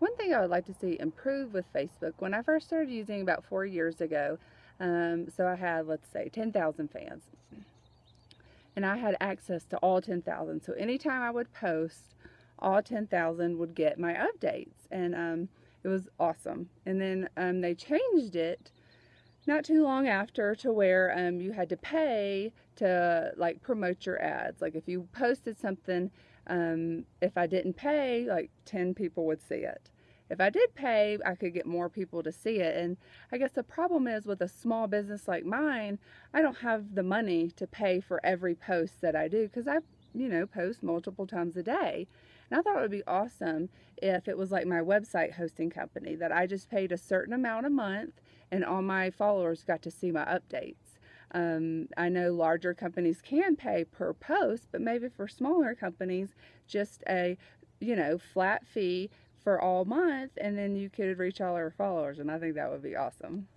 one thing I would like to see improve with Facebook, when I first started using about four years ago, um, so I had, let's say, 10,000 fans. And I had access to all 10,000. So anytime I would post, all 10,000 would get my updates. And um, it was awesome. And then um, they changed it not too long after to where um, you had to pay to like promote your ads. Like if you posted something, um, if I didn't pay, like 10 people would see it. If I did pay, I could get more people to see it. And I guess the problem is with a small business like mine, I don't have the money to pay for every post that I do because I, you know, post multiple times a day. And I thought it would be awesome if it was like my website hosting company that I just paid a certain amount a month and all my followers got to see my updates. Um, I know larger companies can pay per post, but maybe for smaller companies, just a you know flat fee for all month, and then you could reach all our followers, and I think that would be awesome.